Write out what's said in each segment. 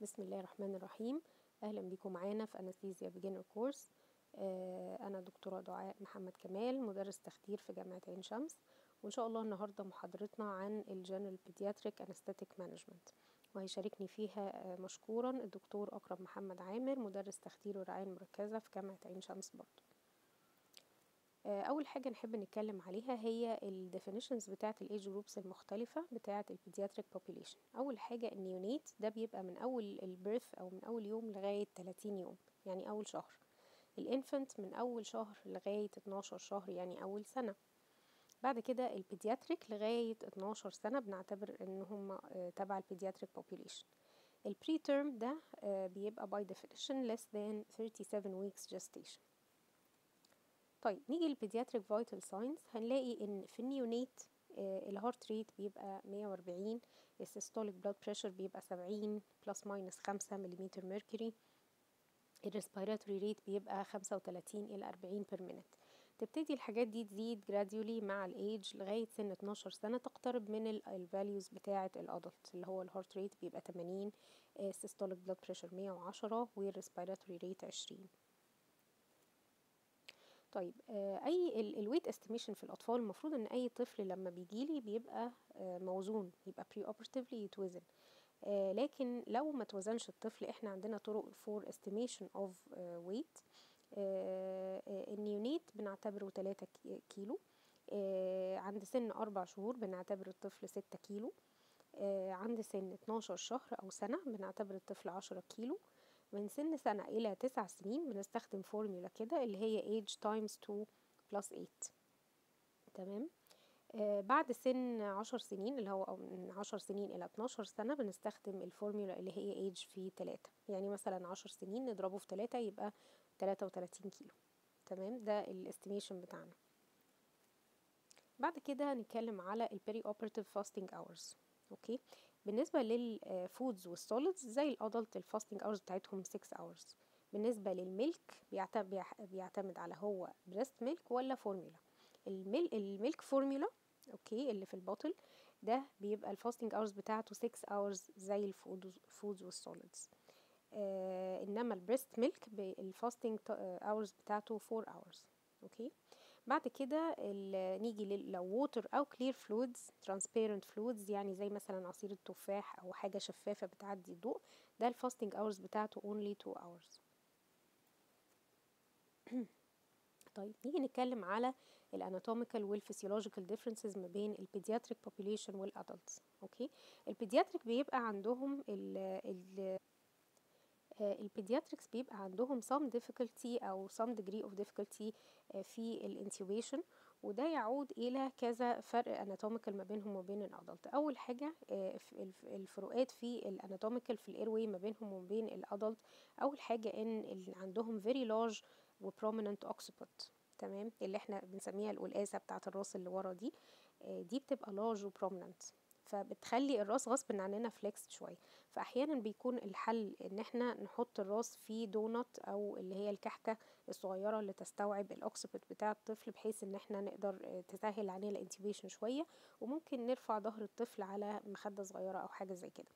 بسم الله الرحمن الرحيم. أهلا بيكم معانا في anesthesia beginner course أنا دكتورة دعاء محمد كمال مدرس تخدير في جامعة عين شمس. وإن شاء الله النهارده محاضرتنا عن ال general pediatric anesthetic management وهيشاركني فيها مشكورا الدكتور أكرم محمد عامر مدرس تخدير والرعايه المركزة في جامعة عين شمس برضه أول حاجة نحب نتكلم عليها هي ال definitions بتاعة ال age groups المختلفة بتاعة ال pediatric population أول حاجة ال neonate ده بيبقى من أول ال birth أو من أول يوم لغاية 30 يوم يعني أول شهر. ال infant من أول شهر لغاية 12 شهر يعني أول سنة. بعد كده ال pediatric لغاية 12 سنة بنعتبر إن هم تبع ال pediatric population ال preterm ده بيبقى by definition less than 37 weeks gestation. طيب نيجي لل pediatric vital signs هنلاقي إن في ال neonate آه ال heart rate بيبقى 140 ال systolic blood pressure بيبقى 70 plus minus 5 ملم mercury ال respiratory rate بيبقى 35 إلى 40 per minute تبتدي الحاجات دي تزيد gradually مع الايج لغاية سن 12 سنة تقترب من ال values بتاعة ال adult اللي هو ال heart rate بيبقى 80 ال systolic blood pressure 110 وال respiratory rate 20 طيب أي ال weight estimation في الأطفال المفروض إن أي طفل لما بيجيلي بيبقى موزون يبقى preoperatively يتوزن لكن لو ما توزنش الطفل إحنا عندنا طرق for estimation of weight ال neonate بنعتبره 3 كيلو. عند سن أربع شهور بنعتبر الطفل 6 كيلو. عند سن 12 شهر أو سنة بنعتبر الطفل 10 كيلو. من سن سنة إلى تسع سنين بنستخدم فورمولا كده اللي هي age times 2 plus 8 تمام؟ آه بعد سن عشر سنين اللي هو أو من عشر سنين إلى 12 سنة بنستخدم الفورمولا اللي هي age في تلاتة. يعني مثلا عشر سنين نضربه في تلاتة يبقى تلاتة وتلاتين كيلو. تمام؟ ده ال estimation بتاعنا. بعد كده هنتكلم على ال preoperative fasting hours okay؟ بالنسبة لل foods وال solids زي ال adult ال fasting hours بتاعتهم 6 hours بالنسبة لل milk بيعتمد على هو breast milk ولا فورمولا الميل ال milk formula okay اللي في ال bottle ده بيبقى ال fasting hours بتاعته 6 hours زي ال foods وال solids آه إنما ال breast milk ال fasting hours بتاعته 4 hours okay بعد كده نيجي لو water أو clear fluids transparent fluids يعني زي مثلا عصير التفاح أو حاجة شفافة بتعدي الضوء ده ال fasting hours بتاعته only 2 hours. طيب نيجي نتكلم على ال anatomical وال physiological differences ما بين ال pediatric population وال adults okay ال pediatric بيبقى عندهم ال ال pediatrics بيبقى عندهم some difficulty أو some degree of difficulty في ال intubation وده يعود إلى كذا فرق anatomical ما بينهم وبين ال adult أول حاجة الفروقات في ال anatomical في ال airway ما بينهم وبين ال adult أول حاجة إن عندهم very large و prominent occiput تمام؟ اللي إحنا بنسميها القلقاسة بتاعة الراس اللي ورا دي دي بتبقى large و prominent فبتخلي الراس غصب عننا flexed شوية. فأحيانا بيكون الحل إن إحنا نحط الراس في دونت أو اللي هي الكحكة الصغيرة اللي تستوعب ال occiput بتاع الطفل بحيث إن إحنا نقدر تسهل عليه ال intubation شوية. وممكن نرفع ظهر الطفل على مخدة صغيرة أو حاجة زي كده.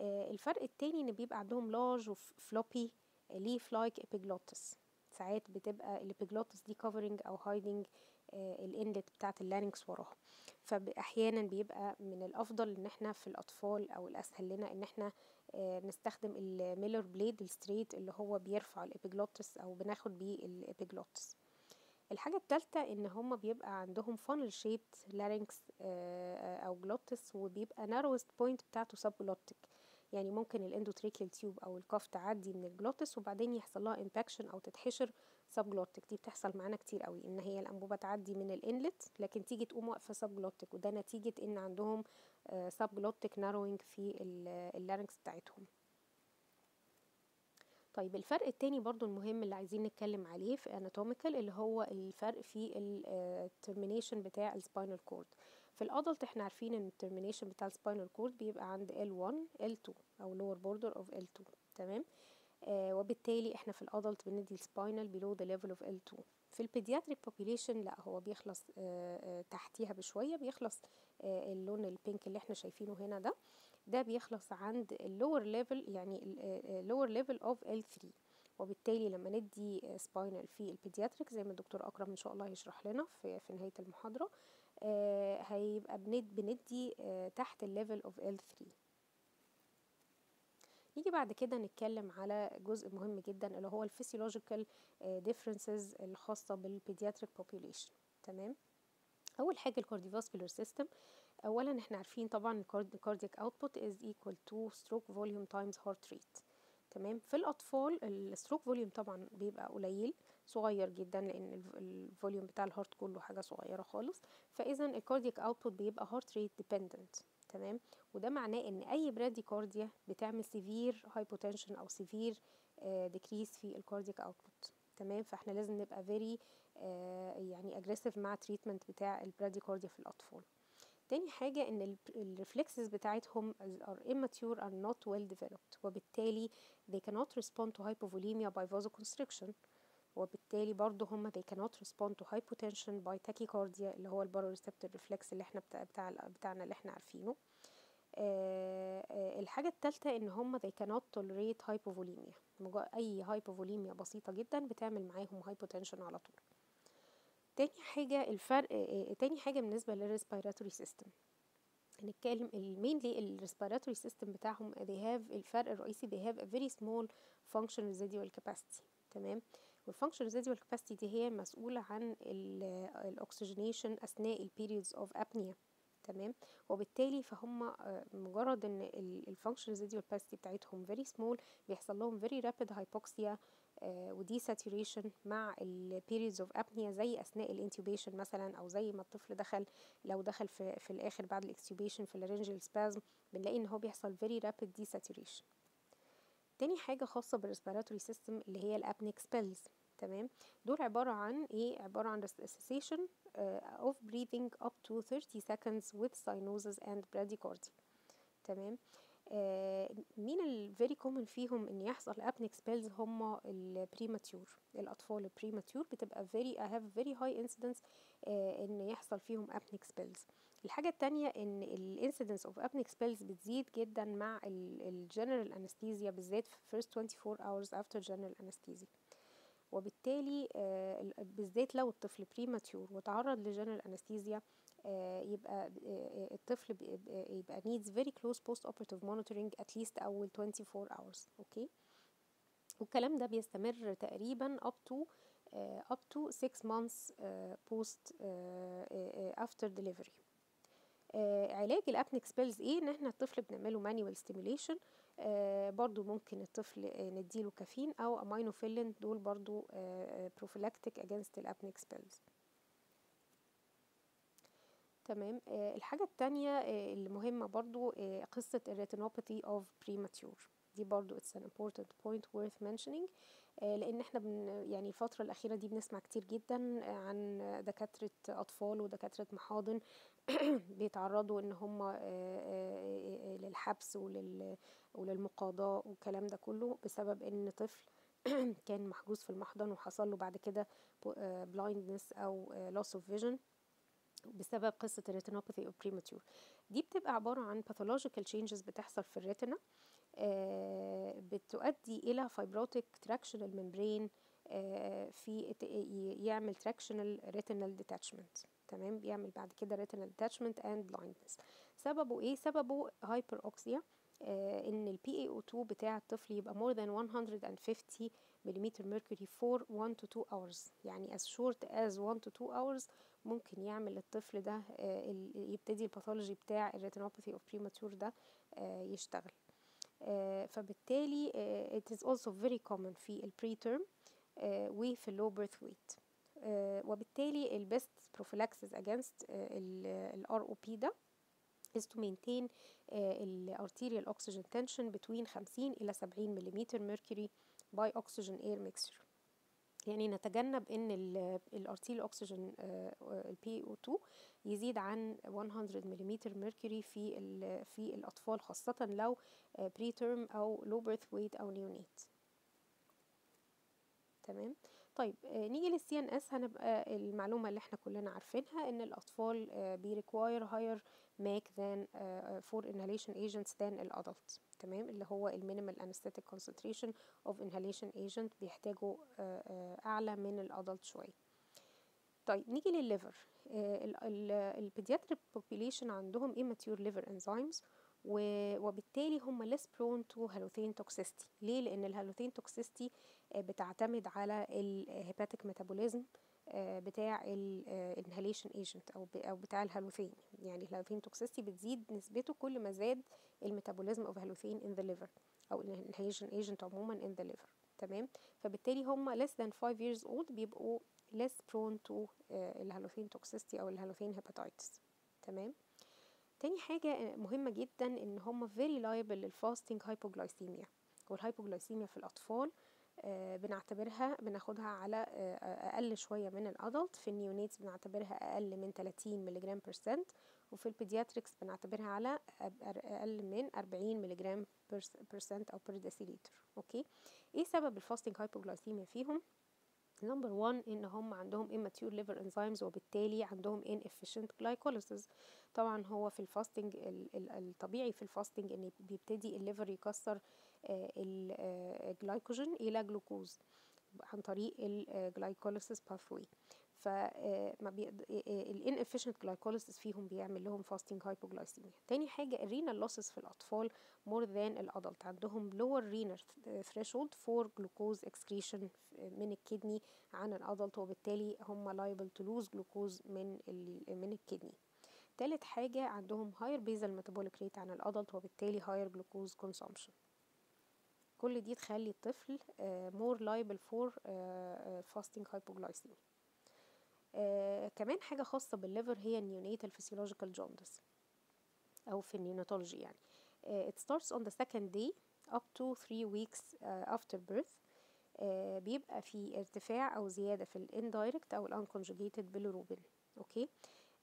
الفرق التاني إن بيبقى عندهم large و floppy leaf-like epiglottis ساعات بتبقى ال epiglottis دي covering أو hiding ال inlet بتاعه ال larynx وراها. فاحيانا بيبقى من الأفضل إن إحنا في الأطفال أو الأسهل لنا إن إحنا نستخدم ال Miller blade ال straight اللي هو بيرفع ال epiglottis أو بناخد بيه ال epiglottis. الحاجة التالتة إن هما بيبقى عندهم funnel shaped larynx أو glottis وبيبقى narrowest point بتاعته subglottic يعني ممكن ال endotracheal tube أو ال cuff تعدي من ال glottis وبعدين يحصل لها impaction أو تتحشر subglottic دي بتحصل معانا كتير قوي إن هي الأنبوبة تعدي من ال inlet لكن تيجي تقوم واقفة subglottic وده نتيجة إن عندهم subglottic narrowing في ال larynx بتاعتهم. طيب الفرق التاني برضو المهم اللي عايزين نتكلم عليه في anatomical اللي هو الفرق في ال termination بتاع ال spinal cord في ال adult إحنا عارفين إن ال termination بتاع ال spinal cord بيبقى عند L1 L2 أو lower border of L2 تمام؟ آه وبالتالي إحنا في ال adult بندي ال spinal below the level of L2 في ال pediatric population لا هو بيخلص آه آه تحتيها بشوية بيخلص اللون ال pink اللي إحنا شايفينه هنا ده. ده بيخلص عند ال lower level يعني ال lower level of L3 وبالتالي لما ندي spinal في ال pediatric زي ما الدكتور أكرم إن شاء الله هيشرح لنا في, في نهاية المحاضرة آه هيبقى بند بندي آه تحت ال level of L3 نيجي بعد كده نتكلم على جزء مهم جدا اللي هو ال physiological differences الخاصة بال pediatric population. تمام؟ أول حاجة ال cardiovascular system. اولا إحنا عارفين طبعا ال cardiac output is equal to stroke volume times heart rate تمام؟ في الأطفال ال stroke volume طبعا بيبقى قليل صغير جدا لأن ال volume بتاع ال heart كله حاجة صغيرة خالص. فاذا ال cardiac output بيبقى heart rate dependent تمام؟ وده معناه إن أي bradycardia بتعمل severe hypotension أو severe decrease في ال cardiac output تمام؟ فإحنا لازم نبقى very يعني aggressive مع treatment بتاع ال bradycardia في الأطفال. تاني حاجة إن ال reflexes بتاعتهم are immature and not well developed وبالتالي they cannot respond to hypovolemia by vasoconstriction. وبالتالي برضو هم they cannot respond to hypotension by tachycardia اللي هو ال baroreceptor reflex اللي إحنا بتاع, بتاع بتاعنا اللي إحنا عارفينه. آه آه الحاجة التالتة إن هم they cannot tolerate hypovolemia. أي hypovolemia بسيطة جدا بتعمل معاهم hypotension على طول. تاني حاجة الفرق آه تاني حاجة بالنسبة لل respiratory system هنتكلم mainly ال respiratory system بتاعهم they have الفرق الرئيسي they have a very small functional residual capacity. تمام؟ وال functional residual capacity دي هي مسؤولة عن ال oxygenation أثناء ال periods of apnea تمام؟ وبالتالي فهم مجرد إن ال functional residual capacity بتاعتهم very small بيحصل لهم very rapid hypoxia و desaturation مع ال periods of apnea زي أثناء ال intubation مثلا أو زي ما الطفل دخل لو دخل في, في الآخر بعد ال extubation في laryngeal spasm بنلاقي إن هو بيحصل very rapid desaturation تاني حاجة خاصة بال respiratory system اللي هي ال apneic spells تمام؟ دول عبارة عن إيه؟ عبارة عن cessation uh, of breathing up to 30 seconds with cyanosis and bradycardia تمام؟ آه مين ال very common فيهم إن يحصل apneic spells هم ال premature الأطفال ال premature بتبقى have very high incidence آه إن يحصل فيهم apneic spells. الحاجة التانية إن ال incidence of apneic spells بتزيد جدا مع ال general anesthesia بالذات في first 24 hours after general anesthesia. وبالتالي آه بالذات لو الطفل premature وتعرض ل general anesthesia آه يبقى آه الطفل يبقى needs very close post operative monitoring at least أول 24 hours okay والكلام ده بيستمر تقريبا up to up to 6 months post after delivery. علاج ال apneic spells إيه؟ إن إحنا الطفل بنعمله manual آه برضو ممكن الطفل آه نديله كافيين أو امينوفيلين دول برضو آه prophylactic against ال apneic spells تمام. آه الحاجة التانية آه اللي مهمة برضو آه قصة الريتينوباثي of premature. دي برضو it's an important point worth mentioning. آه لأن إحنا بن يعني الفترة الأخيرة دي بنسمع كتير جدا عن دكاترة أطفال ودكاترة محاضن بيتعرضوا إن هم للحبس ولل وللمقاضاة والكلام ده كله بسبب إن طفل كان محجوز في المحضن وحصل له بعد كده blindness أو loss of vision بسبب قصة الريتينوباثي premature. دي بتبقى عبارة عن pathological changes بتحصل في الريتنا بتؤدي إلى fibrotic tractional membrane في يعمل tractional retinal detachment. تمام بيعمل بعد كده retinal detachment and blindness. سببه إيه؟ سببه hyperoxia آه إن ال PaO2 بتاع الطفل يبقى more than 150 ملم mercury for 1 to 2 hours. يعني as short as 1 to 2 hours ممكن يعمل للطفل ده آه يبتدي ال pathology بتاع ال retinopathy of premature ده آه يشتغل. فبالتالي it is also very common في ال preterm وفي ال low birth weight. وبالتالي ال best prophylaxis against ال ROP ده is to maintain ال arterial oxygen tension between 50 إلى 70 ملم mercury by oxygen air mixture. يعني نتجنب إن ال arterial oxygen ال PO2 يزيد عن 100 ملم mercury في في الأطفال خاصة لو pre أو low birth weight أو neonate تمام؟ طيب آه نيجي لل CNS هنبقى المعلومة اللي إحنا كلنا عارفينها إن الأطفال آه بي require higher MAC than uh, for inhalation agents than ال adult تمام؟ اللي هو ال minimal anesthetic concentration of inhalation agent بيحتاجوا أعلى من ال adult شوية. طيب نيجي للل liver ال pediatric population عندهم immature liver enzymes وبالتالي هم less prone to halothane toxicity. ليه؟ لأن ال halothane toxicity بتعتمد على ال hepatic metabolism بتاع ال inhalation agent أو أو بتاع ال halothane. يعني ال halothane toxicity بتزيد نسبته كل ما زاد ال metabolism of halothane in the liver أو ال inhalation agent عموما in the liver تمام؟ فبالتالي هم less than 5 years old بيبقوا less prone to ال halothane toxicity أو ال halothane hepatitis تمام؟ تاني حاجة مهمة جدا إن هم very liable لل fasting hypoglycemia وال hypoglycemia في الأطفال آه بنعتبرها بناخدها على آه أقل شوية من ال adult. في ال neonates بنعتبرها أقل من 30 ملغرام percent وفي ال pediatrics بنعتبرها على أقل من 40 ملغرام percent أو per deciliter okay؟ إيه سبب ال fasting hypoglycemia فيهم؟ number 1 إن هم عندهم immature liver enzymes وبالتالي عندهم inefficient glycolysis. طبعا هو في ال fasting الطبيعي في ال fasting إن بيبتدي ال liver يكسر الجلايكوجين إلى جلوكوز عن طريق ال glycolysis pathway فما ال inefficient glycolysis فيهم بيعمل لهم fasting hypoglycemia تاني حاجة ال renal losses في الأطفال more than ال adult. عندهم lower renal threshold for glucose excretion من ال kidney عن ال adult وبالتالي هم liable to lose glucose من من ال kidney. تالت حاجة عندهم higher basal metabolic rate عن ال adult وبالتالي higher glucose consumption. كل دي تخلي الطفل more liable for fasting hypoglycemia. آه كمان حاجة خاصة بال liver هي ال neonatal physiological jaundice أو في ال neonatology يعني. آه it starts on the second day up to three weeks uh, after birth. آه بيبقى في ارتفاع أو زيادة في ال indirect أو ال unconjugated bilirubin. okay؟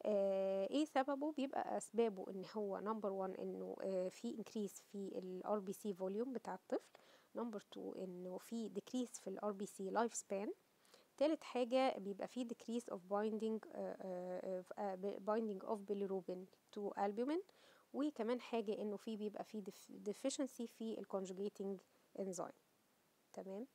آه إيه سببه؟ بيبقى أسبابه إن هو number 1 إنه آه في increase في ال RBC volume بتاع الطفل. number 2 إنه في decrease في ال RBC life span تالت حاجة بيبقى فيه decrease of binding uh, uh, binding of bilirubin to albumin. وكمان حاجة إنه فيه بيبقى فيه deficiency في ال conjugating enzyme. تمام؟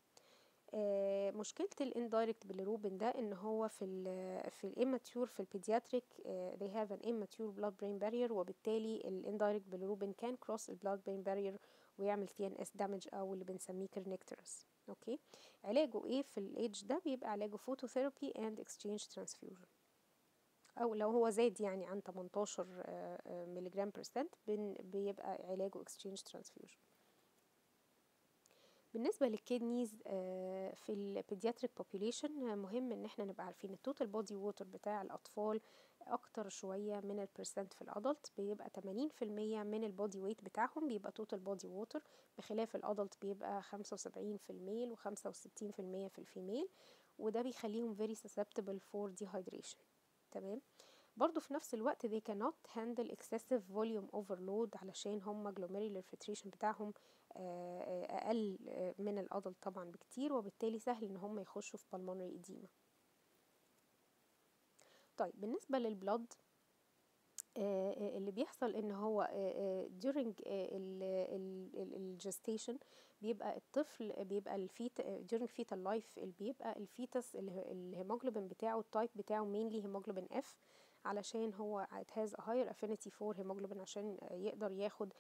آه مشكلة ال indirect bilirubin ده إن هو في ال في ال immature في ال pediatric آه they have an immature blood brain barrier وبالتالي ال indirect bilirubin can cross ال blood brain barrier ويعمل TNS damage أو اللي بنسميه kernicterus okay علاجه إيه في الإيدج ده؟ بيبقى علاجه phototherapy and exchange transfusion أو لو هو زاد يعني عن 18 mg percent بيبقى علاجه exchange transfusion بالنسبة لل kidneys في ال pediatric population مهم إن إحنا نبقى عارفين ال total body water بتاع الأطفال أكتر شوية من ال percent في ال adult بيبقى 80% من ال body weight بتاعهم بيبقى total body water بخلاف ال adult بيبقى 75 في ال male و65 في المية في ال female وده بيخليهم very susceptible for dehydration. تمام؟ برضو في نفس الوقت they cannot handle excessive volume overload علشان هم glomerular filtration بتاعهم أقل من ال adult طبعا بكتير وبالتالي سهل إن هم يخشوا في pulmonary edema. طيب بالنسبة لل blood اللي بيحصل إن هو during ال gestation بيبقى الطفل بيبقى ال fet during fetal life بيبقى ال fetus ال hemoglobin بتاعه ال type بتاعه mainly hemoglobin F علشان هو it has a higher affinity for hemoglobin عشان يقدر ياخد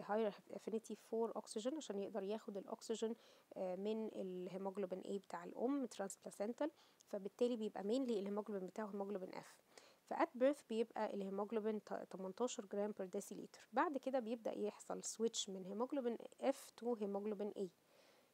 higher affinity for oxygen عشان يقدر ياخد الأكسجين من ال hemoglobin A بتاع الأم transplacental. فبالتالي بيبقى mainly الهيموجلوبين بتاعه hemoglobin F. ف at birth بيبقى الهيموجلوبين 18 gram per deciliter بعد كده بيبدأ يحصل switch من hemoglobin F to hemoglobin A.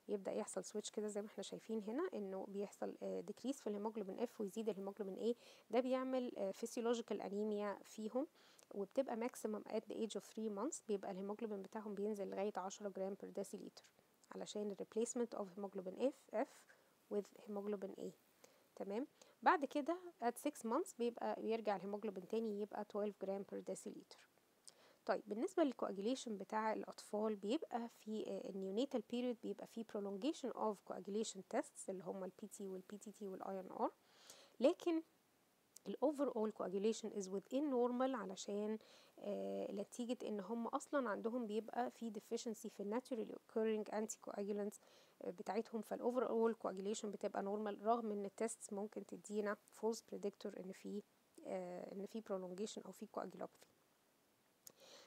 يبدأ يحصل switch كده زي ما إحنا شايفين هنا إنه بيحصل decrease في ال hemoglobin F ويزيد ال hemoglobin A ده بيعمل physiological anemia فيهم وبتبقى maximum at age of 3 months بيبقى الهيموجلوبين بتاعهم بينزل لغاية 10 gram per deciliter علشان ال replacement of hemoglobin F F with hemoglobin A تمام؟ بعد كده at 6 months بيبقى بيرجع الهيموجلوبين تاني يبقى 12 gram per deciliter طيب بالنسبة لل coagulation بتاع الأطفال بيبقى في ال neonatal period بيبقى في prolongation of coagulation tests اللي هما ال PT وال PTT وال INR لكن ال overall coagulation is within normal علشان آه نتيجة إن هم أصلا عندهم بيبقى في deficiency في naturally occurring anticoagulants بتاعتهم. فال overall coagulation بتبقى normal رغم إن ال test ممكن تدينا false predictor إن في آه إن في prolongation أو في coagulopathy.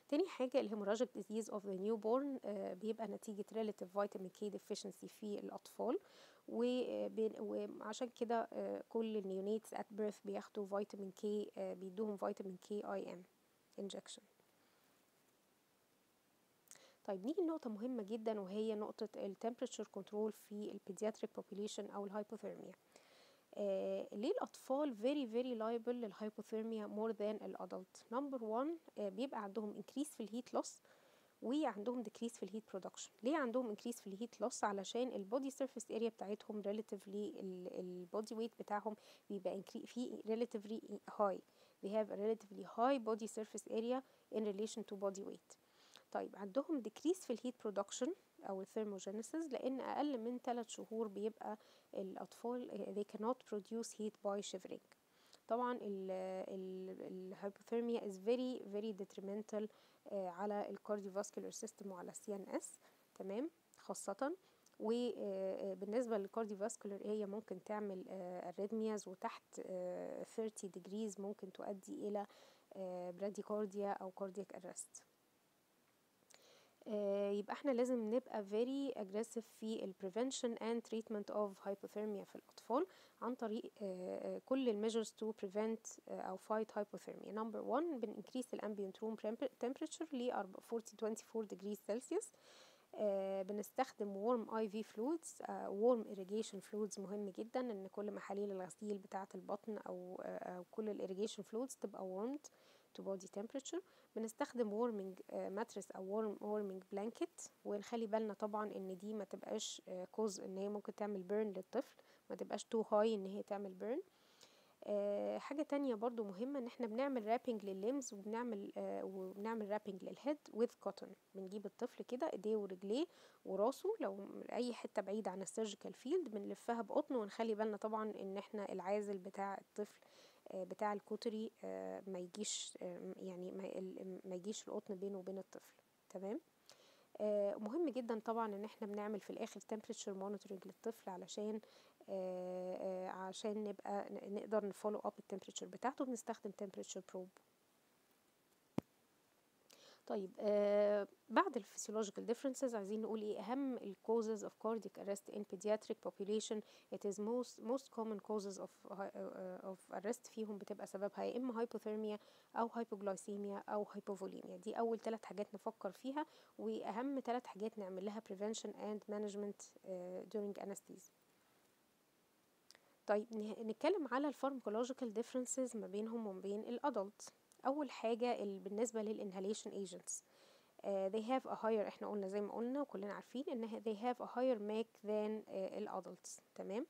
تاني حاجة ال hemorrhagic disease of the newborn بيبقى نتيجة relative vitamin K deficiency في الأطفال. وعشان كده كل ال neonates at birth بياخدوا vitamin K بيدوهم vitamin K IM injection. طيب نيجي لنقطة مهمة جدا وهي نقطة ال temperature control في ال pediatric population أو ال hypothermia آه ليه الأطفال very very liable لل hypothermia more than ال adult؟ Number one آه بيبقى عندهم increase في ال heat loss وعندهم decrease في ال heat production ليه عندهم increase في ال heat loss علشان ال body surface area بتاعتهم relatively ال body weight بتاعهم بيبقى في relatively high. They have a relatively high body surface area in relation to body weight. طيب عندهم decrease في ال heat production أو ال thermogenesis لأن أقل من 3 شهور بيبقى الأطفال they cannot produce heat by shivering. طبعا ال hypothermia is very very detrimental على ال cardiovascular system وعلى ال CNS تمام؟ خاصة. وبالنسبة لل cardiovascular هي ممكن تعمل arrhythmias وتحت 30 degrees ممكن تؤدي إلى براديكارديا أو كاردياك ارست يبقى إحنا لازم نبقى very aggressive في ال prevention and treatment of hypothermia في الأطفال عن طريق كل ال measures to prevent أو fight hypothermia number one بن increase ال ambient room temperature ل 40 24 degrees Celsius بنستخدم warm IV fluids warm irrigation fluids مهم جدا ان كل محاليل الغسيل بتاعة البطن أو, أو كل ال irrigation fluids تبقى warmed to body temperature بنستخدم warming mattress أو warm warming blanket ونخلي بالنا طبعا إن دي ما تبقاش cause إن هي ممكن تعمل burn للطفل ما تبقاش too high إن هي تعمل burn. أه حاجة تانية برضو مهمة إن إحنا بنعمل wrapping لل limbs وبنعمل وبنعمل wrapping لل head with cotton. بنجيب الطفل كده إيديه ورجليه وراسه لو أي حتة بعيدة عن ال surgical field بنلفها بقطن ونخلي بالنا طبعا إن إحنا العازل بتاع الطفل بتاع ال cautery ما يجيش يعني ما يجيش القطن بينه وبين الطفل. تمام؟ مهم جدا طبعا إن إحنا بنعمل في الآخر temperature monitoring للطفل علشان عشان نبقى نقدر ن follow up ال temperature بتاعته بنستخدم temperature probe. طيب آه بعد ال physiological differences عايزين نقول إيه اهم ال causes of cardiac arrest in pediatric population it is most most common causes of uh, of arrest فيهم بتبقى سببها يا اما hypothermia أو hypoglycemia أو hypovolemia دي اول ثلاث حاجات نفكر فيها واهم ثلاث حاجات نعمل لها and management uh, during anesthesia طيب نتكلم على ال pharmacological differences ما بينهم وما بين ال adult أول حاجة بالنسبة لل inhalation agents uh, they have a higher إحنا قلنا زي ما قلنا وكلنا عارفين ان they have a higher MAC than uh, ال adults تمام؟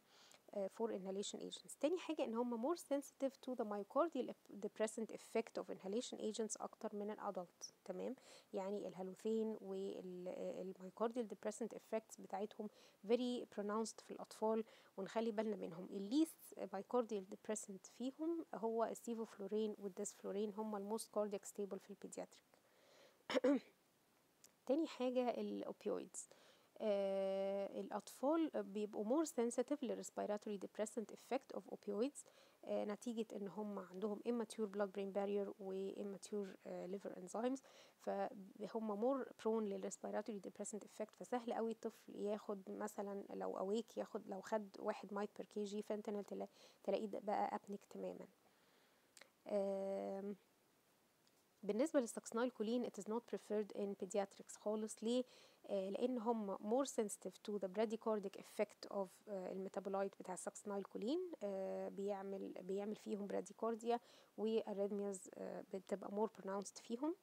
For inhalation agents. تاني حاجة إن هم more sensitive to the myocardial depressant effect of inhalation agents أكتر من ال adult. تمام؟ يعني ال halothane وال myocardial depressant effects بتاعتهم very pronounced في الأطفال ونخلي بالنا منهم. ال least myocardial depressant فيهم هو ال sevoflurane وال desflurane هم ال most cardiac stable في ال pediatric تاني حاجة ال opioids آه الأطفال بيبقوا more sensitive لل respiratory depressant effect of opioids آه نتيجة إن هم عندهم immature blood brain barrier و immature آه liver enzymes. فهم more prone لل respiratory depressant effect. فسهل قوي الطفل ياخد مثلا لو awake ياخد لو خد واحد mic per kg fentanyl تلاقيه بقى apneic تماما. بالنسبة لل succinylcholine it is not preferred in pediatrics خالص. ليه؟ آه لأن هم more sensitive to the bradycardic effect of آه ال metabolite بتاع ال succinylcholine آه بيعمل بيعمل فيهم bradycardia وال arrhythmias بتبقى more pronounced فيهم.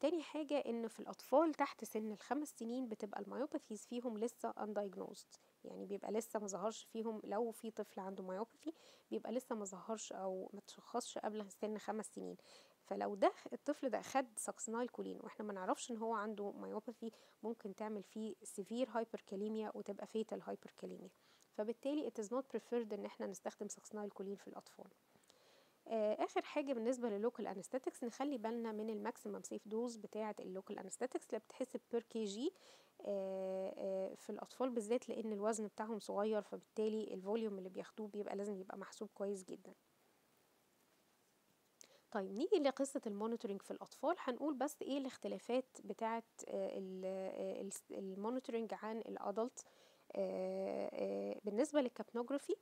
تاني حاجة إن في الأطفال تحت سن الخمس سنين بتبقى ال myopathies فيهم لسه undiagnosed. يعني بيبقى لسه ما ظهرش فيهم لو في طفل عنده myopathy بيبقى لسه ما ظهرش أو ما تشخصش قبل سن خمس سنين. فلو ده الطفل ده خد succinylcholine وإحنا ما نعرفش ان هو عنده myopathy ممكن تعمل فيه severe hyperkalemia وتبقى fatal hyperkalemia فبالتالي it is not preferred ان إحنا نستخدم succinylcholine في الأطفال. آه، آخر حاجة بالنسبة لل local anesthetics نخلي بالنا من ال maximum safe dose بتاعة ال local anesthetics اللي بتحسب per kg في الأطفال بالذات لأن الوزن بتاعهم صغير فبالتالي ال volume اللي بياخدوه بيبقى لازم يبقى محسوب كويس جدا. طيب نيجي لقصة ال monitoring في الأطفال. هنقول بس إيه الاختلافات بتاعة ال monitoring عن ال adult بالنسبة لل capnography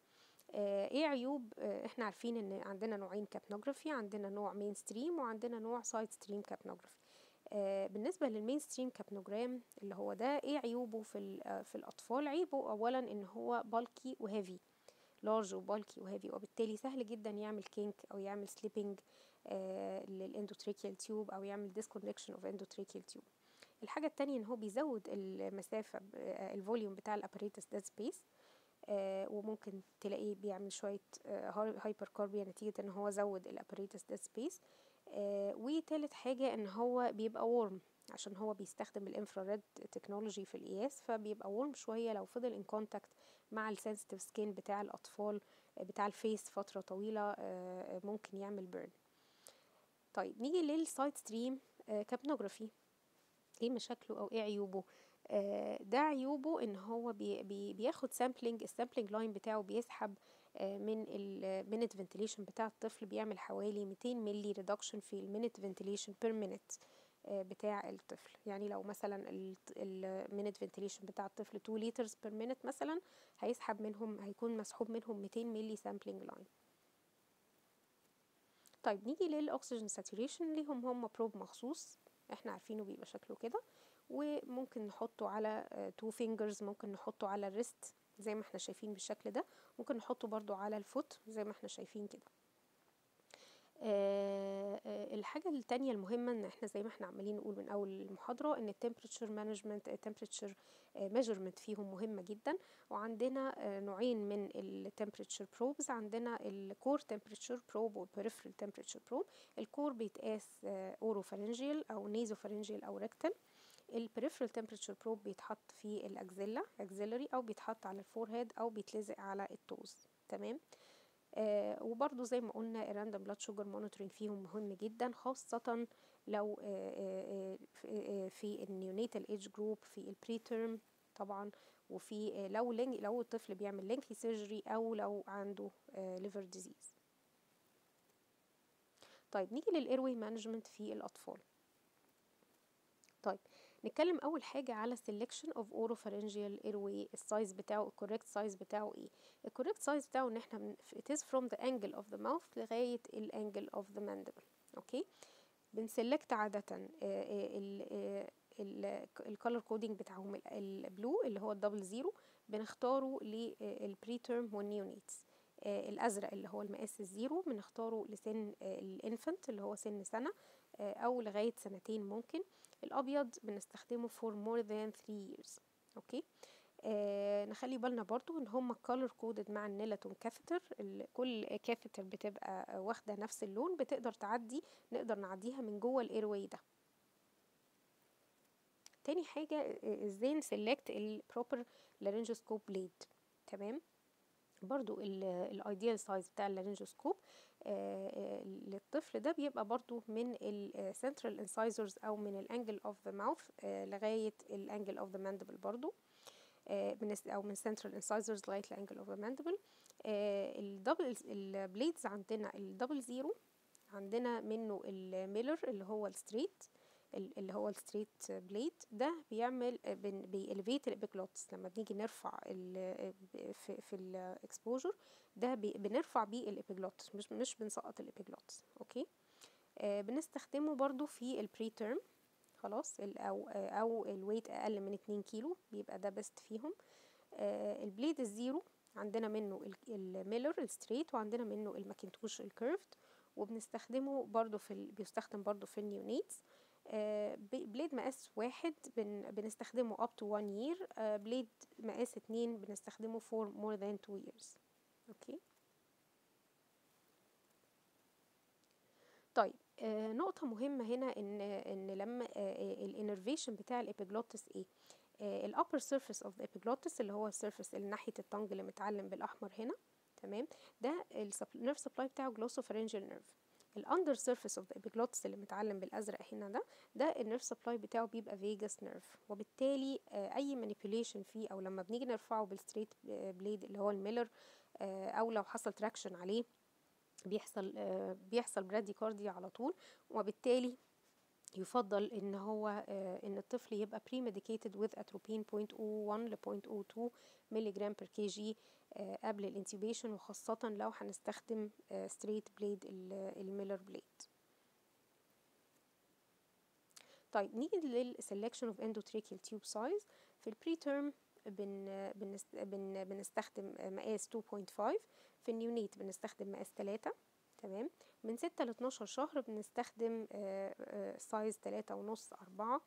إيه عيوب؟ إحنا عارفين إن عندنا نوعين capnography عندنا نوع main stream وعندنا نوع side stream capnography بالنسبة لل main stream capnogram اللي هو ده إيه عيوبه في, في الأطفال؟ عيبه أولا إن هو bulky و heavy large و bulky و heavy وبالتالي سهل جدا يعمل kink أو يعمل slipping لل endotracheal tube أو يعمل disconnection of endotracheal tube الحاجة التانية إن هو بيزود المسافة ال volume بتاع ال apparatus dead space آه وممكن تلاقيه بيعمل شوية آه hypercarbia نتيجة إن هو زود ال apparatus dead space آه وتالت حاجة إن هو بيبقى warm عشان هو بيستخدم ال infrared technology في القياس فبيبقى warm شوية لو فضل in contact مع ال sensitive skin بتاع الأطفال بتاع ال face فترة طويلة ممكن يعمل burn طيب نيجي لل side stream capnography إيه مشاكله أو إيه عيوبه؟ آه ده عيوبه إن هو بي بي بياخد sampling ال sampling line بتاعه بيسحب آه من ال minute ventilation بتاع الطفل بيعمل حوالي 200 ملي reduction في ال minute ventilation per minute بتاع الطفل. يعني لو مثلا ال minute ventilation بتاع الطفل 2 liters per minute مثلا هيسحب منهم هيكون مسحوب منهم 200 ملي sampling line طيب نيجي لل oxygen saturation ليهم هم probe مخصوص إحنا عارفينه بيبقى شكله كده وممكن نحطه على two fingers ممكن نحطه على ال wrist زي ما إحنا شايفين بالشكل ده ممكن نحطه برضو على ال foot زي ما إحنا شايفين كده. آه آه الحاجة التانية المهمة إن إحنا زي ما إحنا عمالين نقول من أول المحاضرة إن ال temperature management ال temperature measurement فيهم مهمة جدا. وعندنا آه نوعين من ال temperature probes عندنا ال core temperature probe وال peripheral temperature probe ال core بيتقاس oropharyngeal أو nasopharyngeal أو rectal ال peripheral temperature probe بيتحط في ال axilla axillary أو بيتحط على ال forehead أو بيتلزق على ال toes. تمام؟ آه وبرضو زي ما قلنا ال random blood sugar monitoring فيهم مهم جدا خاصة لو آه آه في ال neonatal age group في ال preterm طبعا وفي لو leng لو الطفل بيعمل lengthy surgery أو لو عنده liver disease طيب نيجي لل airway management في الأطفال. نتكلم أول حاجة على selection of oropharyngeal airway ال size بتاعه ال correct size بتاعه إيه؟ ال correct size بتاعه إن إحنا it is from the angle of the mouth لغاية ال angle of the mandible. okay بن select عادة ال color coding بتاعهم ال blue اللي هو ال double zero بنختاره لل preterm وال neonates الأزرق اللي هو المقاس ال zero بنختاره لسن ال infant اللي هو سن سنة. أو لغاية سنتين ممكن. الأبيض بنستخدمه for more than 3 years. okay؟ آه نخلي بالنا برضو إن هم color coded مع ال Nelaton catheter. كل catheter بتبقى واخدة نفس اللون بتقدر تعدي نقدر نعديها من جوه ال airway ده. تاني حاجة إزاي ن select ال proper laryngoscope blade تمام؟ برضو ال ideal size بتاع ال laryngoscope آه للطفل ده بيبقى برضو من ال central incisors أو من ال angle of the mouth لغاية ال angle of the mandible برضو آه أو من central incisors لغاية ال angle of the mandible ال double ال blades عندنا ال double zero عندنا منه ال Miller اللي هو ال straight اللي هو ال straight blade ده بيعمل بي elevate ال epiglottis لما بنيجي نرفع ال في, في ال exposure ده بنرفع بيه ال epiglottis مش مش بنسقط ال epiglottis okay؟ آه بنستخدمه برضو في ال preterm خلاص؟ أو أو ال weight أقل من 2 كيلو. بيبقى ده best فيهم. آه ال blade ال zero عندنا منه ال Miller ال straight وعندنا منه ال Macintosh ال curved وبنستخدمه برضو في. بيستخدم برضو في ال neonates blade مقاس واحد بن بنستخدمه up to one year. blade مقاس اتنين بنستخدمه for more than two years. okay طيب آه نقطة مهمة هنا ان إن لما آه ال innervation بتاع ال epiglottis إيه؟ آه ال upper surface of the epiglottis اللي هو ال surface اللي ناحية ال tongue اللي متعلم بالأحمر هنا تمام؟ ده ال nerve supply بتاعه glossopharyngeal nerve ال under surface of the اللي متعلم بالأزرق هنا ده ده ال nerve supply بتاعه بيبقى vagus nerve وبالتالي آه أي manipulation فيه أو لما بنيجي نرفعه بال straight blade اللي هو ال Miller آه أو لو حصل traction عليه بيحصل آه بيحصل bradycardia على طول. وبالتالي يفضل إن هو إن الطفل يبقى premedicated with atropine 0.01 ل 0.02 ملي جرام kg قبل ال intubation وخاصة لو هنستخدم straight blade ال Miller blade طيب نيجي لل selection of endotracheal tube size في ال preterm بن بن بنستخدم مقاس 2.5 في ال neonate بنستخدم مقاس 3 تمام؟ من ستة ل 12 شهر بنستخدم size تلاتة ونص أربعة.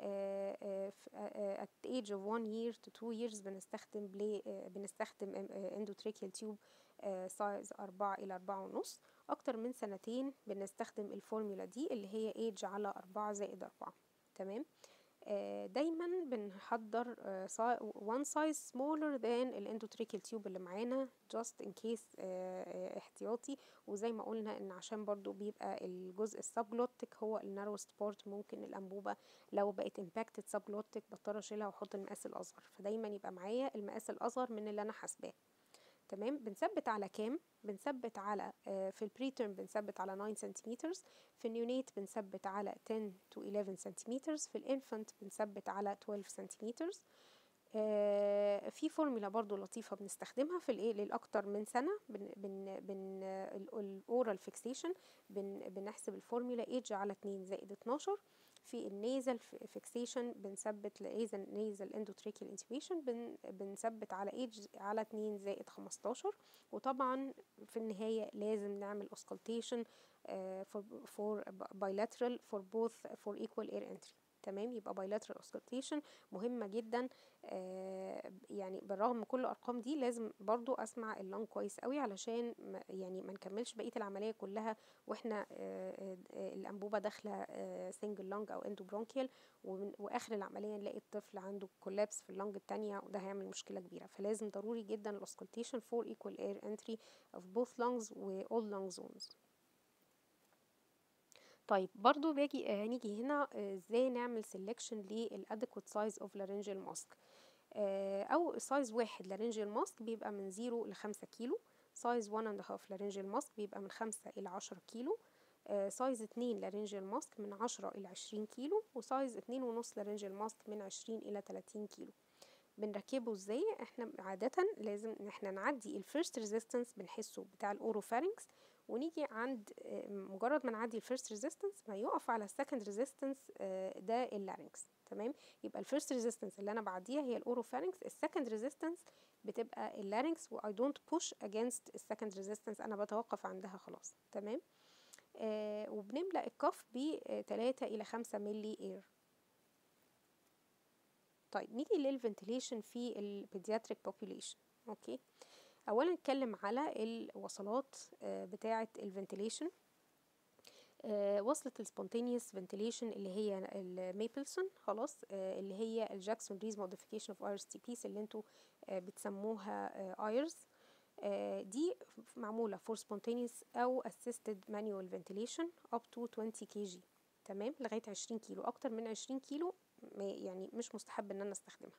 At the age of one year to two years بنستخدم بلاي بنستخدم endotracheal tube size أربعة إلى أربعة ونص. أكتر من سنتين بنستخدم الفورمولا دي اللي هي age على أربعة زائد أربعة. تمام؟ دايما بنحضر one size smaller than ال endotracheal tube اللي معانا just in case احتياطي. وزي ما قلنا إن عشان برضو بيبقى الجزء ال subglottic هو ال narrowest part ممكن الأنبوبة لو بقت impacted subglottic بضطر أشيلها وأحط المقاس الأصغر. فدايما يبقى معايا المقاس الأصغر من اللي أنا حاسباه. تمام؟ بنثبت على كام؟ بنثبت على آه في ال preterm بنثبت على 9 سنتيمتر في ال neonate بنثبت على 10 to 11 سنتيمتر في ال infant بنثبت على 12 سنتيمتر آه في فورمولا برضو لطيفة بنستخدمها في الايه؟ للأكتر من سنة. بن بن بن ال oral fixation بن بنحسب ال formula age على 2 زائد 12 في ال nasal fixation بنثبت لايزن nasal endotracheal intubation بن بنثبت على ايج على 2 زائد 15 وطبعا في النهاية لازم نعمل auscultation for bilateral for both for equal air entry. تمام يبقى bilateral auscultation مهمة جدا. آه يعني بالرغم من كل الأرقام دي لازم برضو أسمع ال lung كويس قوي علشان يعني ما نكملش بقية العملية كلها وإحنا آه آه الأنبوبة داخلة single lung أو endobronchial وآخر العملية نلاقي الطفل عنده collapse في ال lung التانية وده هيعمل مشكلة كبيرة. فلازم ضروري جدا for equal air entry of both lungs و all lung zones. طيب برضو باجي هنيجي هنا إزاي نعمل selection لل adequate size of laryngeal mask أو size واحد laryngeal mask بيبقى من زيرو لخمسة كيلو size 1 and half laryngeal mask بيبقى من خمسة إلى عشرة كيلو size اتنين laryngeal mask من عشرة إلى عشرين كيلو و size اتنين ونص laryngeal mask من عشرين إلى تلاتين كيلو. بنركبه إزاي؟ إحنا عادة لازم إحنا نعدي ال first resistance بنحسه بتاع ال oropharynx ونيجي عند مجرد ما نعدي ال first resistance ما يقف على ال second resistance ده ال larynx تمام؟ يبقى ال first resistance اللي أنا بعديها هي ال oropharynx ال second resistance بتبقى ال larynx و I don't push against ال second resistance أنا بتوقف عندها خلاص. تمام؟ آه وبنملأ ال cuff ب 3 إلى 5 ملي air طيب نيجي لل ventilation في ال pediatric population okay؟ اولا نتكلم على الوصلات بتاعة ال ventilation وصلة ال spontaneous ventilation اللي هي ال Mapleson خلاص اللي هي ال Jackson Rees modification of Ayre's T-piece اللي أنتوا بتسموها Ayre's دي معمولة for spontaneous أو assisted manual ventilation up to 20 kg. تمام؟ لغاية 20 كيلو. أكتر من 20 كيلو يعني مش مستحب إن أنا أستخدمها.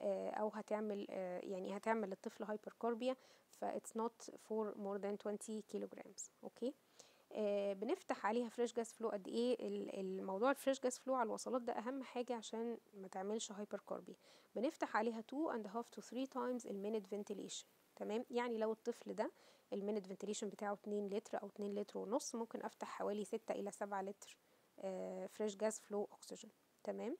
أو هتعمل يعني هتعمل للطفل hypercarbia ف it's not for more than 20 kilograms okay آه بنفتح عليها fresh gas flow قد إيه؟ الموضوع ال fresh gas flow على الوصلات ده أهم حاجة عشان ما تعملش hypercarbia بنفتح عليها 2 and half to 3 times ال minute ventilation تمام؟ يعني لو الطفل ده ال minute ventilation بتاعه 2 لتر أو 2 لتر ونص ممكن أفتح حوالي 6 إلى 7 لتر آه fresh gas flow اكسجين تمام؟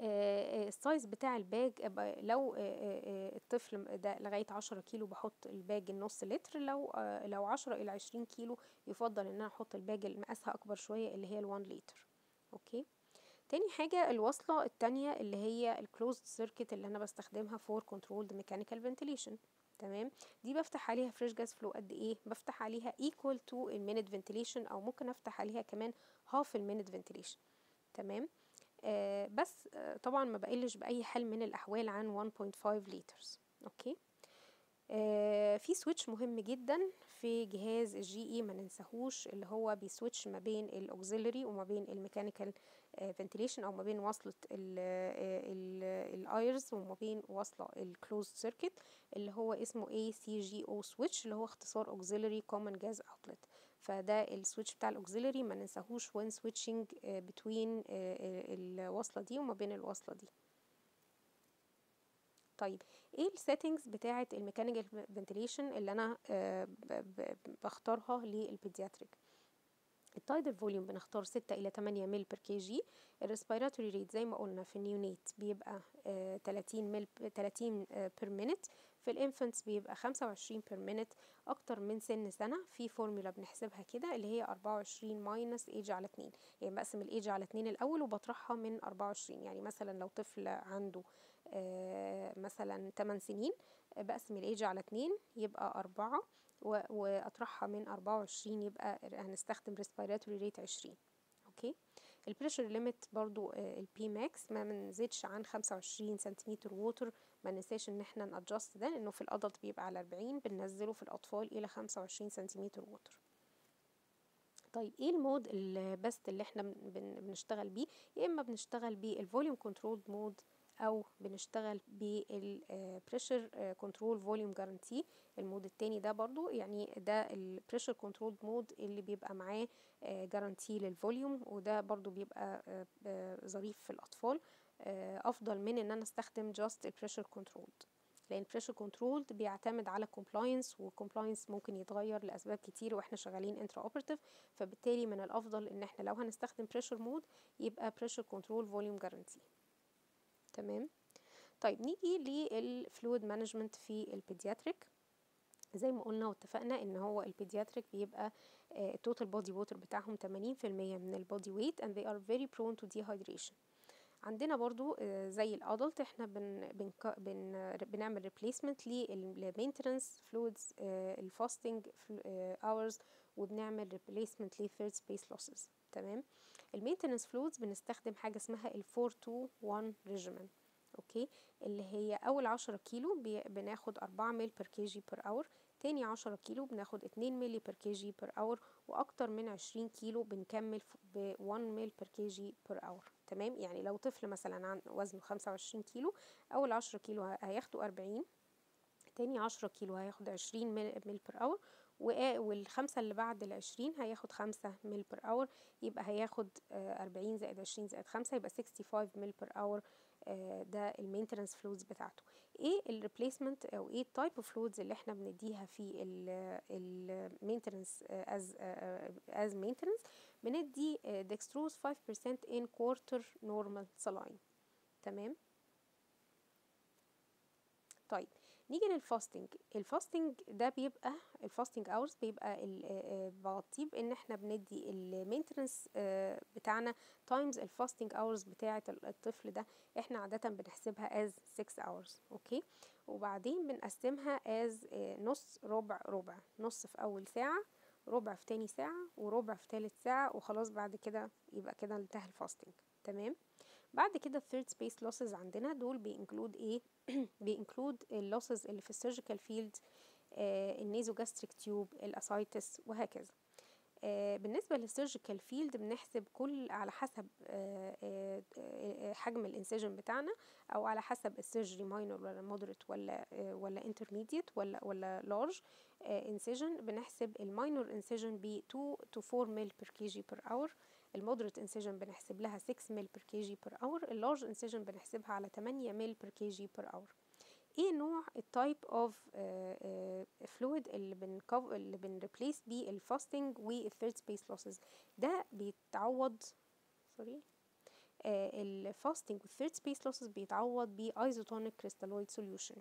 ال size بتاع ال bag لو الطفل ده لغاية عشرة كيلو بحط ال bag النص لتر لو لو عشرة إلى عشرين كيلو يفضل إن أنا أحط ال bag اللي مقاسها أكبر شوية اللي هي ال one liter. okay؟ تاني حاجة الوصلة التانية اللي هي ال closed circuit اللي أنا بستخدمها for controlled mechanical ventilation تمام؟ دي بفتح عليها fresh gas flow قد إيه؟ بفتح عليها equal to ال minute ventilation أو ممكن أفتح عليها كمان half ال minute ventilation تمام؟ آه بس آه طبعا ما بقلش بأي حال من الأحوال عن 1.5 liters okay؟ آه في switch مهم جدا في جهاز ال GE ما ننساهوش اللي هو بي switch ما بين ال auxiliary وما بين ال mechanical ventilation أو ما بين وصلة ال Ayre's وما بين وصلة ال closed circuit اللي هو اسمه ACGO switch اللي هو اختصار auxiliary common gas outlet فده ال switch بتاع ال auxiliary ما ننساهوش when switching between الوصلة دي وما بين الوصلة دي. طيب إيه ال settings بتاعة ال mechanical ventilation اللي أنا بختارها لل pediatric ال tidal volume بنختار 6 إلى 8 مل per kg ال respiratory rate زي ما قلنا في ال neonate بيبقى 30 مل 30 per minute في ال infants بيبقى 25 per minute أكتر من سن سنة. في فورمولا بنحسبها كده اللي هي 24 minus age على 2 يعني بقسم الايج على 2 الأول وبطرحها من 24 يعني مثلا لو طفل عنده آه مثلا 8 سنين بقسم الايج على 2 يبقى 4 وأطرحها من 24 يبقى هنستخدم respiratory rate 20 okay ال pressure limit برضو ال P max ما منزيدش عن 25 سنتيمتر water ما ننساش إن إحنا ن adjust ده لأنه في ال adult بيبقى على 40 بننزله في الأطفال إلى 25 سنتيمتر water طيب إيه ال mode ال best اللي إحنا بنشتغل بيه؟ يا إما بنشتغل بال volume control mode أو بنشتغل بال pressure control volume guarantee ال mode التاني ده برضو يعني ده ال pressure control mode اللي بيبقى معاه guarantee لل volume وده برضو بيبقى ظريف في الأطفال أفضل من إن أنا أستخدم just ال pressure control لأن ال pressure control بيعتمد على compliance وال compliance ممكن يتغير لأسباب كتير وإحنا شغالين intraoperative فبالتالي من الأفضل إن إحنا لو هنستخدم pressure mode يبقى pressure control volume guarantee تمام؟ طيب نيجي لل fluid management في ال pediatric زي ما قلنا واتفقنا إن هو ال pediatric بيبقى ال total body water بتاعهم 80% من ال body weight and they are very prone to dehydration. عندنا برضو زي ال adult إحنا بن بن بن بنعمل replacement لل maintenance fluids ال fasting hours وبنعمل replacement لل third space losses تمام؟ ال maintenance fluids بنستخدم حاجة اسمها ال 4 2 1 regimen okay؟ اللي هي أول 10 كيلو بناخد 4 مل per kg per hour تاني 10 كيلو بناخد 2 ملي per kg per hour وأكتر من 20 كيلو بنكمل ب 1 مل per kg per hour تمام؟ يعني لو طفل مثلا عن وزنه 25 كيلو أول 10 كيلو هياخدوا 40 تاني 10 كيلو هياخد 20 مل per hour والخمسة اللي بعد العشرين هياخد خمسة مل per hour يبقى هياخد أربعين زائد عشرين زائد خمسة يبقى 65 مل per hour ده ال maintenance fluids بتاعته. إيه ال replacement أو إيه ال type of fluids اللي إحنا بنديها في ال maintenance as as maintenance بندي dextrose 5% in quarter normal saline. تمام طيب نيجي لل fasting. ال fasting ده بيبقى ال fasting hours بيبقى بغطيه بان إحنا بندي ال maintenance بتاعنا times ال fasting hours بتاعة الطفل ده. إحنا عادة بنحسبها as 6 hours okay وبعدين بنقسمها as نص ربع ربع. نص في أول ساعة ربع في تاني ساعة وربع في تالت ساعة وخلاص بعد كده يبقى كده انتهى ال fasting. تمام؟ بعد كده ال third space losses عندنا دول بي include إيه؟ بي include ال losses اللي في ال surgical field آه ال nasogastric tube ال ascites وهكذا. آه بالنسبة لل surgical field بنحسب كل على حسب آه حجم ال incision بتاعنا أو على حسب ال surgery minor ولا moderate ولا ولا intermediate ولا ولا large incision بنحسب ال minor incision ب 2 to 4 مل per kg per hour ال moderate incision بنحسب لها 6 مل per kg per hour اللارج انسجن بنحسبها على 8 مل بير كي جي بير اور إيه نوع ال type of fluid اللي بنكو اللي بن replace بيه ال fasting وال third space losses ده بيتعوض sorry ال fasting وال third space losses بيتعوض ب isotonic crystalloid solution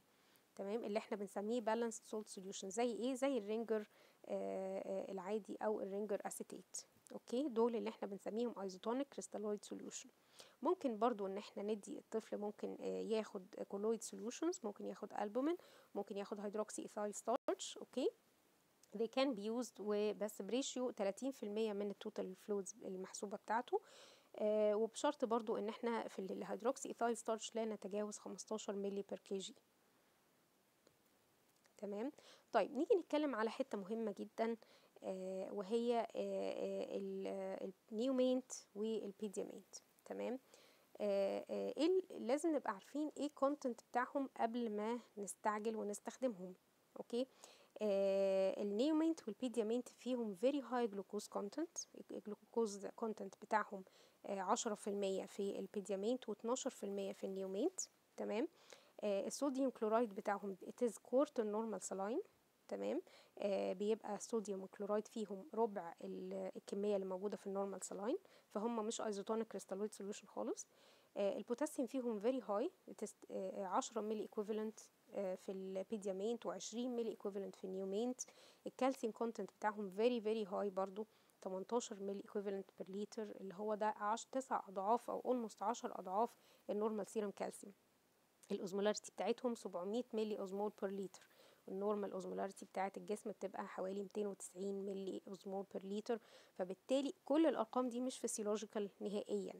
تمام؟ اللي إحنا بنسميه balanced salt solution زي إيه؟ زي ال Ringer آه العادي أو ال Ringer acetate okay؟ دول اللي إحنا بنسميهم isotonic crystalloid solution ممكن برضو إن إحنا ندي الطفل ممكن آه ياخد colloid solutions ممكن ياخد البومين ممكن ياخد hydroxyethyl starch okay؟ They can be used وبس ب ratio 30% من ال total fluids المحسوبة بتاعته. آه وبشرط برضو إن إحنا في ال hydroxyethyl starch لا نتجاوز 15 ملي per kg. تمام؟ طيب نيجي نتكلم على حتة مهمة جدا. وهي ال Neomaint وال Pediamaint تمام؟ آه آه إيه لازم نبقى عارفين إيه ال content بتاعهم قبل ما نستعجل ونستخدمهم. okay آه ال Neomaint وال Pediamaint فيهم very high glucose content. ال glucose content بتاعهم عشرة في المية في ال Pediamaint واتناشر في المية في ال Neomaint تمام؟ آه ال sodium chloride بتاعهم is quarter normal saline. تمام؟ آه بيبقى الصوديوم والكلورايد فيهم ربع الكمية اللي موجودة في ال normal saline فهم مش isotonic crystalloid solution خالص. آه البوتاسيوم فيهم high آه 10 milliequivalent في البيديامينت و20 milliequivalent في النيومينت. الكالسيوم content بتاعهم very very high برضو 18 milliequivalent per liter اللي هو ده 10 9 أضعاف أو almost 10 أضعاف ال normal serum calcium ال osmolarity بتاعتهم 700 milliosmole per liter ال normal osmolarity بتاعة الجسم بتبقى حوالي 290 milliosmole per liter فبالتالي كل الأرقام دي مش physiological نهائيا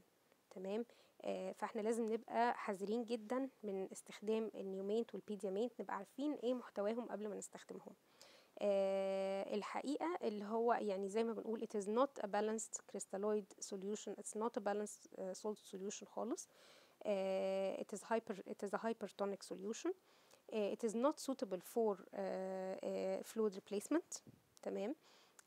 تمام؟ آه فإحنا لازم نبقى حذرين جدا من استخدام النيومينت والبيديامينت نبقى عارفين إيه محتواهم قبل ما نستخدمهم. آه الحقيقة اللي هو يعني زي ما بنقول it is not a balanced crystalloid solution it's not a balanced uh, salt solution خالص. uh, it is hyper it is a hypertonic solution. It is not suitable for uh, uh, fluid replacement تمام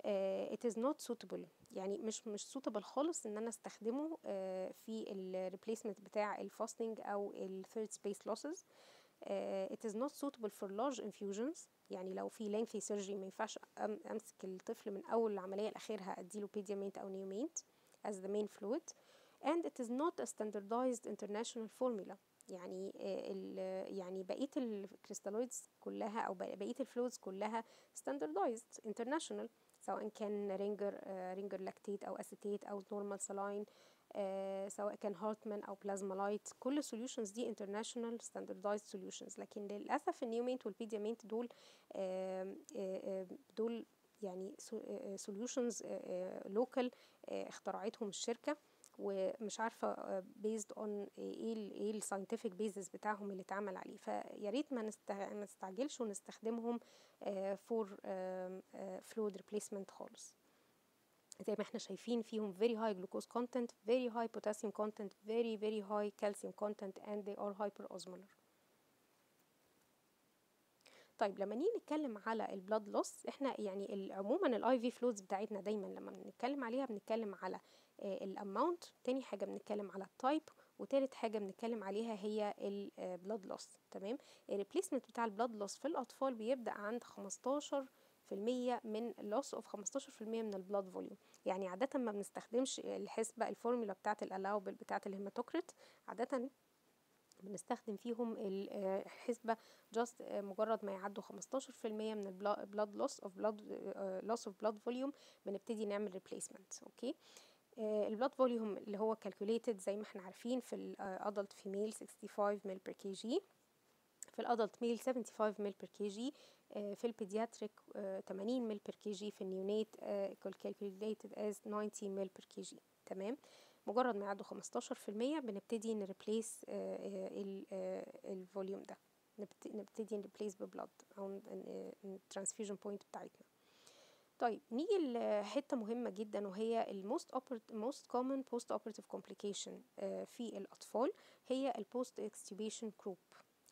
uh, it is not suitable يعني مش مش suitable خالص ان أنا استخدمه uh, في ال replacement بتاع الفاستنج أو ال third space losses uh, it is not suitable for large infusions يعني لو في lengthy surgery ما ينفعش امسك الطفل من اول العملية لاخرها اديله بيديامينت أو نيومينت as the main fluid and it is not a standardized international formula يعني ال يعني بقية ال crystalloids كلها أو بقية ال fluids كلها standardized international سواء كان رينجر رينجر lactate أو acetate أو normal saline آه سواء كان هارتمان أو بلازمالايت كل ال solutions دي international standardized solutions لكن للأسف النيومينت والبيديامينت دول آه آه دول يعني solutions local اخترعتهم الشركة. ومش عارفة based on إيه إيه ال scientific basis بتاعهم اللي اتعمل عليه. فيا ريت ما نستعجلش ونستخدمهم for fluid replacement خالص. زي ما إحنا شايفين فيهم very high glucose content very high potassium content very very high calcium content and they are hyperosmolar. طيب لما نيجي نتكلم على ال blood loss إحنا يعني عموما ال IV fluids بتاعتنا دايما لما بنتكلم عليها بنتكلم على ال amount تاني حاجة بنتكلم على ال type وتالت حاجة بنتكلم عليها هي ال blood loss تمام؟ ال replacement بتاع ال blood loss في الأطفال بيبدأ عند 15 في المية من loss of 15% من ال blood volume يعني عادة ما بنستخدمش الحسبة الفورمولا بتاعة ال allowable بتاعة ال hematocrit عادة بنستخدم فيهم الحسبة just مجرد ما يعدوا 15% من ال blood loss of blood loss of blood volume بنبتدي نعمل replacement okay؟ ال blood volume اللي هو calculated زي ما إحنا عارفين في ال adult female 65 ml per kg في ال adult male 75 ml per kg في ال pediatric 80 ml per kg في ال neonate calculated as 90 ml per kg تمام؟ مجرد ما يعدوا 15% بنبتدي ن replace ال volume ده. نبتدي ن replace ب blood أو ال transfusion point بتاعتنا. طيب نيجي لحته مهمة جدا وهي ال most most common postoperative complication في الأطفال هي ال post extubation croup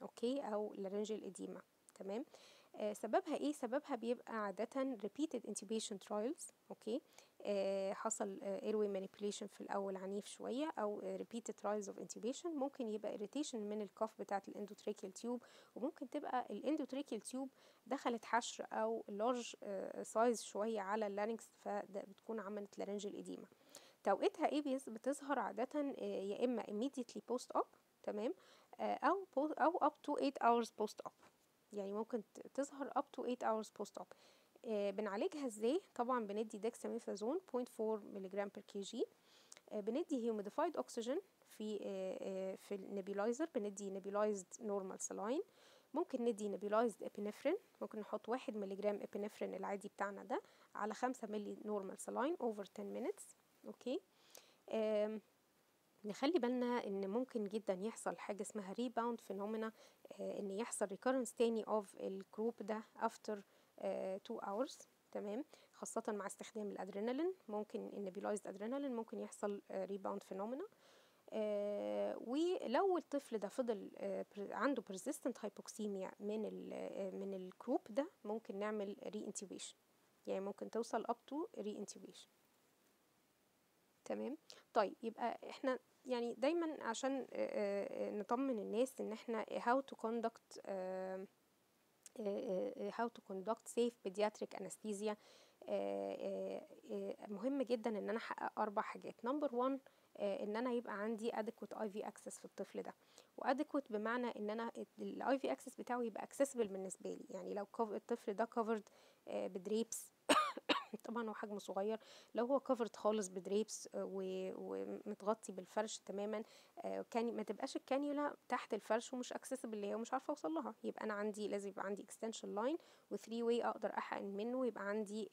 okay؟ أو laryngeal edema تمام؟ آه سببها إيه؟ سببها بيبقى عادة repeated intubation trials okay؟ آه حصل آه airway manipulation في الأول عنيف شوية أو آه repeated trials of intubation. ممكن يبقى irritation من ال cuff بتاعة ال endotracheal tube وممكن تبقى ال endotracheal tube دخلت حشر أو large size شوية على ال larynx فده بتكون عملت laryngeal edema توقيتها إيه؟ بتظهر عادة يا إما immediately post op تمام أو أو up to 8 hours post op يعني ممكن تظهر up to 8 hours post op آه بنعالجها إزاي؟ طبعا بندي dexamethasone 0.4 ملغ per kg آه بندي humidified oxygen في آه في ال nebulizer بندي nebulized normal saline ممكن ندي nebulized epinephrine ممكن نحط واحد ملغ epinephrine العادي بتاعنا ده على خمسة ملي normal saline over 10 minutes. okay؟ نخلي بالنا إن ممكن جدا يحصل حاجة اسمها rebound phenomena إن يحصل recurrence تاني of ال croup ده after 2 hours تمام؟ خاصة مع استخدام الادرينالين ممكن ال nebulized adrenaline ممكن يحصل rebound phenomena آه ولو الطفل ده فضل آه عنده persistent hypoxemia من ال من ال croup ده ممكن نعمل reintubation. يعني ممكن توصل up to reintubation. تمام؟ طيب يبقى إحنا يعني دايما عشان آه نطمن الناس إن إحنا how to conduct how to conduct safe pediatric anesthesia. مهم جدا إن أنا أحقق أربع حاجات. number 1 إن أنا يبقى عندي adequate IV access في الطفل ده. و adequate بمعنى إن أنا ال IV access بتاعه يبقى accessible بالنسبة لي. يعني لو الطفل ده covered ب drapes طبعا هو حجمه صغير لو هو covered خالص ب drapes ومتغطي بالفرش تماما كان ما تبقاش الكانيولا تحت الفرش ومش accessible هي ومش عارفة أوصل لها. يبقى أنا عندي لازم يبقى عندي extension line و3 way أقدر أحقن منه ويبقى عندي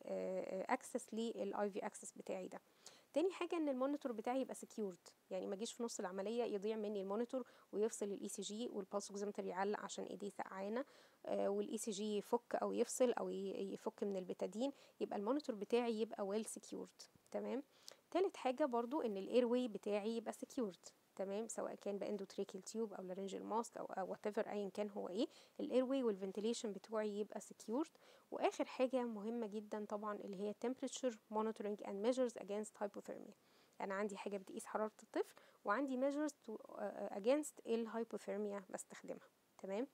access لل IV access بتاعي ده. تاني حاجة إن ال monitor بتاعي يبقى secured يعني ما اجيش في نص العملية يضيع مني ال monitor ويفصل ال ECG وال pulse oximeter يعلق عشان إيديه سقعانة آه وال ECG يفك أو يفصل أو يفك من البيتادين يبقى ال monitor بتاعي يبقى well secured تمام؟ تالت حاجة برضو إن ال airway بتاعي يبقى secured تمام؟ سواء كان ب endotracheal tube أو laryngeal mask أو whatever ايا كان هو إيه ال airway وال ventilation بتوعي يبقى secured وآخر حاجة مهمة جدا طبعا اللي هي temperature monitoring and measures against hypothermia. أنا عندي حاجة بتقيس حرارة الطفل وعندي measures against ال hypothermia بستخدمها. تمام؟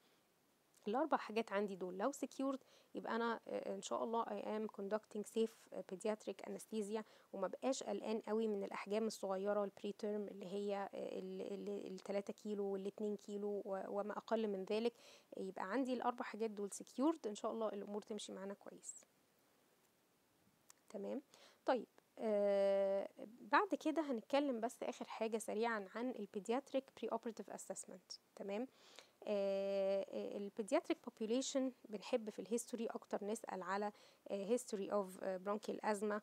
الاربع حاجات عندي دول. لو secured يبقى أنا إن شاء الله I am conducting safe pediatric anesthesia وما بقاش قلقان قوي من الأحجام الصغيرة ال preterm اللي هي ال 3 كيلو وال 2 كيلو وما أقل من ذلك. يبقى عندي الاربع حاجات دول secured إن شاء الله الأمور تمشي معانا كويس. تمام؟ طيب آه بعد كده هنتكلم بس آخر حاجة سريعا عن ال pediatric preoperative assessment تمام؟ ال pediatric population بنحب في ال history أكتر نسأل على history of bronchial asthma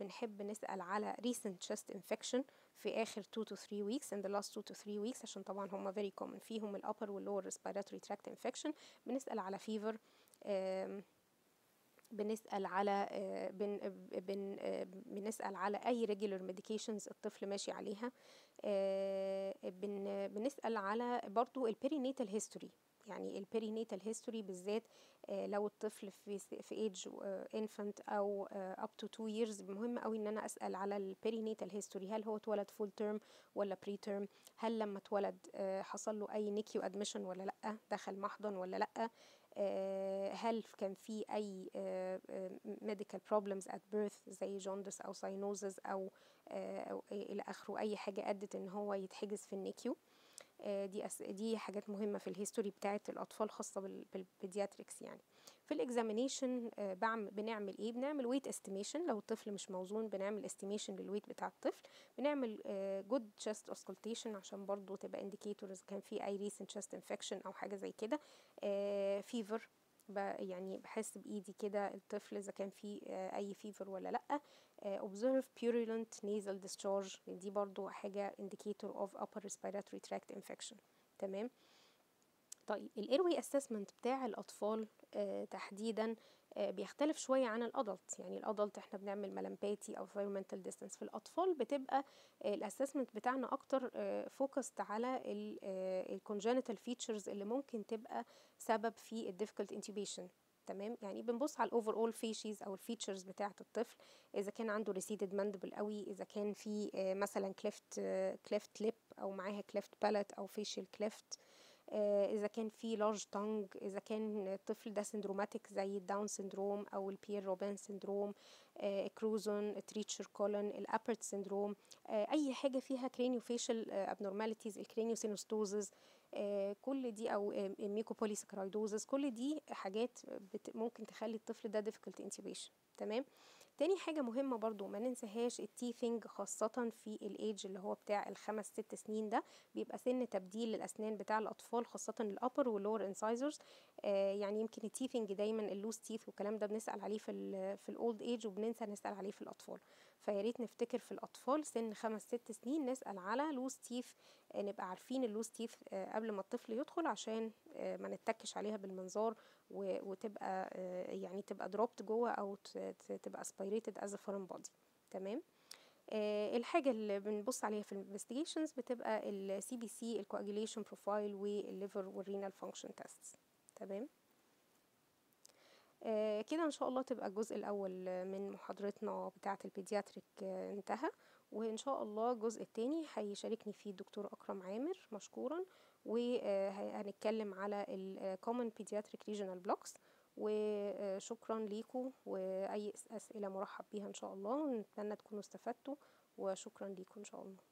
بنحب نسأل على recent chest infection في آخر 2 to 3 weeks in the last 2 to 3 weeks عشان طبعا هم very common فيهم ال upper وال lower respiratory tract infection. بنسأل على fever بنسأل على بن بن بنسأل على أي regular medications الطفل ماشي عليها. بن بنسأل على برضو ال prenatal history يعني ال prenatal history بالذات لو الطفل في في age infant أو up to 2 years مهم قوي إن أنا أسأل على ال prenatal history هل هو اتولد full term ولا preterm هل لما اتولد حصل له أي NICU admission ولا لأ؟ دخل محضن ولا لأ؟ هل كان في أي medical problems at birth زي jaundice أو cyanosis أو, أو إلى آخره أي حاجة أدت إن هو يتحجز في ال NICU دي أس... دي حاجات مهمة في ال history بتاعه الأطفال خاصة بال pediatrics يعني. في ال examination بعمل بنعمل إيه؟ بنعمل weight estimation لو الطفل مش موزون بنعمل estimation لل weight بتاع الطفل. بنعمل good chest auscultation عشان برضو تبقى indicator اذا كان في أي recent chest infection أو حاجة زي كده. fever يعني بحس بإيدي كده الطفل إذا كان في أي fever ولا لأ. observe purulent nasal discharge. دي برضو حاجة indicator of upper respiratory tract infection. تمام؟ طيب ال airway assessment بتاع الأطفال آه تحديدا آه بيختلف شوية عن ال adult يعني ال adult إحنا بنعمل Mallampati أو thyromental distance في الأطفال بتبقى آه ال assessment بتاعنا أكتر focused على ال congenital features اللي ممكن تبقى سبب في ال difficult intubation تمام؟ يعني بنبص على ال overall facies أو ال features بتاعة الطفل. إذا كان عنده receded mandible قوي إذا كان في مثلا cleft cleft lip أو معاها cleft palate أو facial cleft إذا كان في large tongue إذا كان الطفل ده syndromatic زي ال Down syndrome أو ال Pierre Robin syndrome Crouzon Treacher Collins ال Apert syndrome أي حاجة فيها craniofacial abnormalities ال craniosynostosis كل دي أو mucopolysaccharidosis كل دي حاجات ممكن تخلي الطفل ده difficult intubation. تمام؟ تاني حاجة مهمة برضو ما ننساهاش ال teething خاصة في الايج اللي هو بتاع الخمس ست سنين ده بيبقى سن تبديل الأسنان بتاع الأطفال خاصة ال upper وال lower incisors آه يعني يمكن ال teething دايما ال loose teeth والكلام ده بنسأل عليه في في ال old age وبننسى نسأل عليه في الأطفال. فياريت نفتكر في الأطفال سن خمس ست سنين نسأل على loose teeth نبقى عارفين ال loose teeth قبل ما الطفل يدخل عشان ما نتكش عليها بالمنظار وتبقى يعني تبقى dropped جوه أو تبقى aspirated as foreign body تمام؟ آه الحاجة اللي بنبص عليها في ال investigations بتبقى ال CBC ال coagulation profile وال liver وال renal function test تمام؟ آه كده إن شاء الله تبقى الجزء الأول من محاضرتنا بتاعة ال pediatric آه انتهى. وإن شاء الله الجزء الثاني هيشاركني فيه الدكتور أكرم عامر مشكورا وهنتكلم على ال common pediatric regional blocks وشكرا ليكم وأي أسئلة مرحب بيها إن شاء الله. ونتمنى تكونوا استفدتوا وشكرا ليكم إن شاء الله.